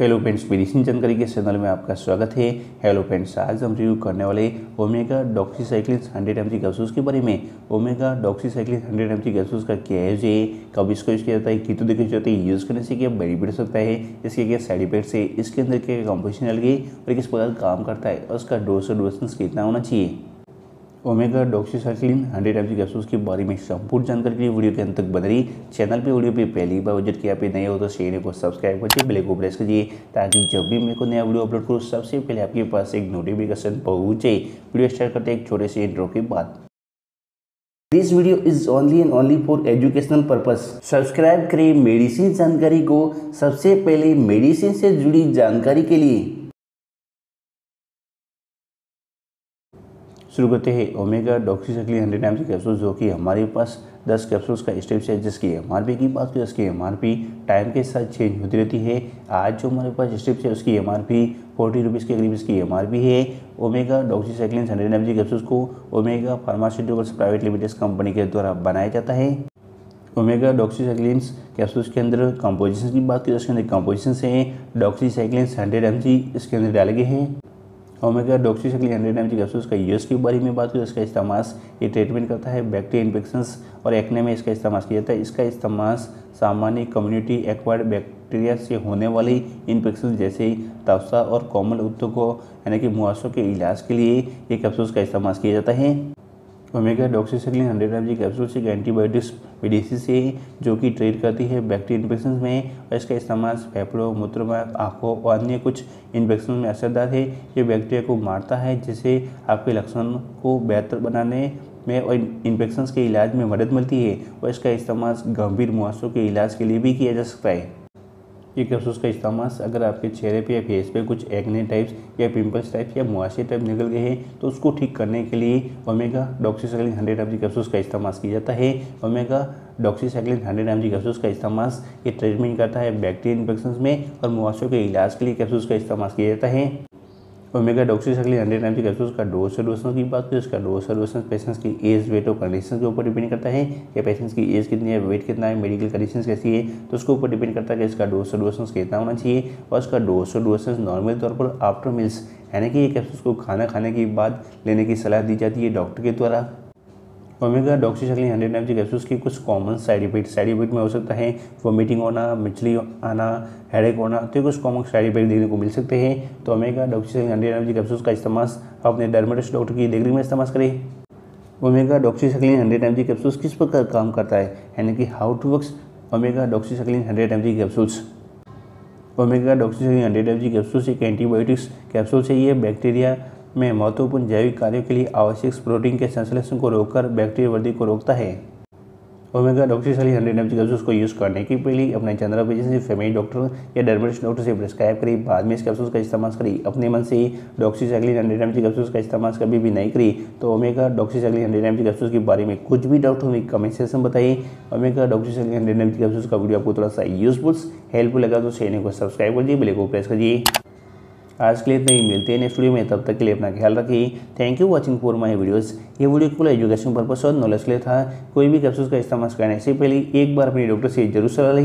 Hello friends medicine जानकारी के channel में आपका स्वागत है। हेलो फ्रेंड्स आज हम रिव्यू करने वाले ओमेगा डॉक्सीसाइक्लिन 100 एम कैप्सूल्स के बारे में। ओमेगा डॉक्सीसाइक्लिन 100 एम कैप्सूल्स का क्या है? ये कब इसको यूज़ किया जाता है? कितने देखिए जाता है? यूज़ करने से क्या बेनिफिट हो सकता है? इसके क्या साइड इफेक्ट्स है? इसके अंदर क्या कंपोजिशन लगे और किस प्रकार काम करता है? और उसका डोज और डोजेंस कितना होना चाहिए? ओमेगा डॉक्सीसाइक्लिन 100 एम कैप्सूल्स के बारे में संपूर्ण जानकारी के लिए वीडियो के अंत तक बन रही चैनल पे वीडियो पे पहली बार विज़िट किया पे नए हो तो चैनल को सब्सक्राइब करिए बेल को प्रेस कीजिए, ताकि जब भी मेरे को नया वीडियो अपलोड करूँ, सबसे पहले आपके पास एक नोटिफिकेशन पहुँचे। वीडियो स्टार्ट करते एक छोटे से इंट्रो के बाद। This video is only and only for educational purpose subscribe करें मेडिसिन जानकारी को। सबसे पहले मेडिसिन से जुड़ी जानकारी के लिए। शुरू करते हैं Omega doxycycline hundred M capsule जो कि हमारे पास 10 कैप्सूल्स का स्टेप्स है, जिसकी एम की बात करें, उसकी एम टाइम के साथ चेंज होती रहती है। आज जो हमारे पास स्टेप्स है, उसकी M R P forty rupees के करीब इसकी एमआरपी है। Omega doxycycline hundred M G capsules को Omega Pharmaceuticals Private Limited company के द्वारा बनाया जाता है। ओमेगा डॉक्सीसाइक्लिन्स कैप्सूल्स के अंदर कंपोजिशन की बात करें, उसके अंदर कंपोजिशन से डॉक्सीसाइक्लिन्स हंड्रेड एम इसके अंदर डाले गए हैं। Omega doxycycline hundred M capsules का यूज़ के बारे में बात करें, इसका इस्तेमाल ये ट्रीटमेंट करता है बैक्टीरिया इन्फेक्शंस और एक्ने में इसका इस्तेमाल किया जाता है। इसका इस्तेमाल सामान्य कम्युनिटी एक्वायर्ड बैक्टीरिया से होने वाली इन्फेक्शन जैसे तवसा और कोमल उत्तों को यानी कि मुआसों के इलाज के लिए ये कैप्सूल्स का इस्तेमाल किया जाता है। Omega doxycycline hundred M G capsules एक एंटीबायोटिक्स मेडिसिन से, जो कि ट्रीट करती है बैक्टीरिया इन्फेक्शन में, और इसका इस्तेमाल फेफड़ों मूत्र में आँखों और अन्य कुछ इन्फेक्शन में असरदार है। ये बैक्टीरिया को मारता है, जिससे आपके लक्षण को बेहतर बनाने में और इन्फेक्शन के इलाज में मदद मिलती है, और इसका इस्तेमाल गंभीर मुआसों के इलाज के लिए भी किया जा सकता है। ये कैप्सूल का इस्तेमाल अगर आपके चेहरे पे या फेस पे कुछ एक्ने टाइप्स या पिंपल्स टाइप या मुआशे टाइप निकल गए हैं तो उसको ठीक करने के लिए Omega doxycycline hundred M G capsule का इस्तेमाल किया जाता है। Omega doxycycline hundred M G capsules का इस्तेमाल ये ट्रीटमेंट करता है बैक्टीरिया इन्फेक्शन में और मुआशों के इलाज के लिए कैप्सूल्स का इस्तेमाल किया जाता है। Omega doxycycline hundred M capsule का डोज डोसेंस की बात करें, उसका डोज डोसेंस पेशेंट्स की एज वेट और कंडीशन के ऊपर डिपेंड करता है। या पेशेंट्स की एज कितनी है वेट कितना है मेडिकल कंडीशन कैसी है तो उसके ऊपर डिपेंड करता है कि इसका डोज डोसेंस कितना होना चाहिए। और उसका डोज डोसेंस नॉर्मल तौर पर आफ्टर मिल्स यानी कि ये कैप्सूल को खाना खाने के बाद लेने की सलाह दी जाती है डॉक्टर के द्वारा। Omega doxycycline hundred M G capsules की कुछ common side effect side effect में हो सकता है वोमिटिंग होना मिचली आना हेडेक होना तो कुछ कॉमन साइड इफ़ेक्ट देखने को मिल सकते हैं। तो Omega doxycycline hundred M G capsules का इस्तेमाल अपने डर्मेटोस डॉक्टर की डिग्री में इस्तेमाल करें। Omega doxycycline hundred M G capsules किस प्रकार काम करता है? यानी कि how to works Omega doxycycline hundred M G capsules Omega doxycycline hundred M G capsules एक एंटीबायोटिक्स कैप्सूल से ये बैक्टीरिया में महत्वपूर्ण जैविक कार्यों के लिए आवश्यक प्रोटीन के संश्लेषण को रोककर बैक्टीरिया वृद्धि को रोकता है। Omega doxycycline hundred M capsules को यूज़ करने के पहले अपने चंद्रा से फैमिली डॉक्टर या डर्मेटिस्ट डॉक्टर से प्रिस्क्राइब करी। बाद में इस कैप्सूल्स का इस्तेमाल करी। अपने मन से डॉक्सीसाइक्लिन हंड्रेड एम कैप्सूल्स का इस्तेमाल कभी भी नहीं करी। तो Omega doxycycline hundred M capsules के बारे में कुछ भी डाउट होने कमेंट सेक्शन बताइए Omega doxycycline hundred M capsules का वीडियो आपको थोड़ा सा यूजफुल हेल्पफुल लगा तो चैनल को सब्सक्राइब करिए बेल को प्रेस करिए। आज के लिए इतना ही। मिलते हैं नेक्स्ट वीडियो में। तब तक के लिए अपना ख्याल रखिए thank you watching for my videos ये वीडियो केवल एजुकेशन पर्पज और नॉलेज के लिए था। कोई भी कैप्सूल का इस्तेमाल करने से पहले एक बार अपने डॉक्टर से ज़रूर सलाह लें।